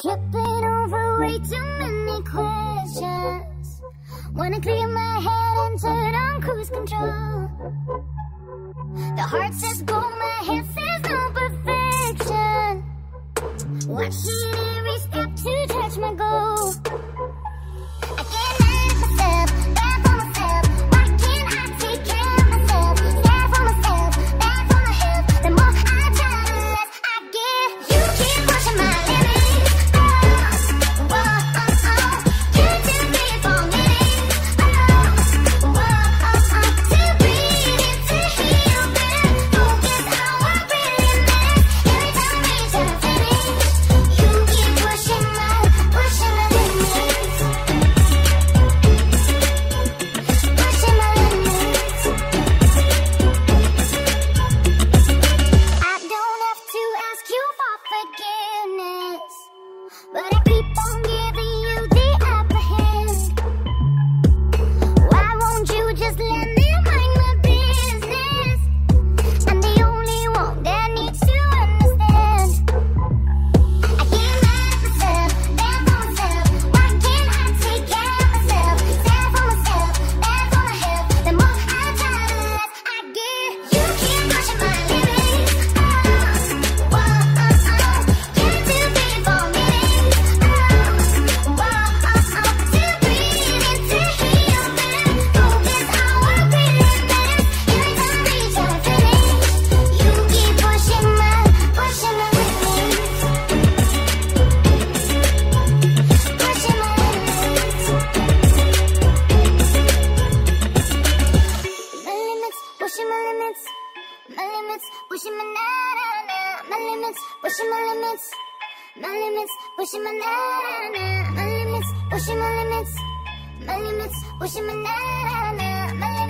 tripping over way too many questions. Wanna clear my head and turn on cruise control. The heart says go, my head says no perfection. Watch it. again. my limits, pushing my limits, my limits, pushing my na na, my limits, pushing my limits, my limits, pushing my na na, my.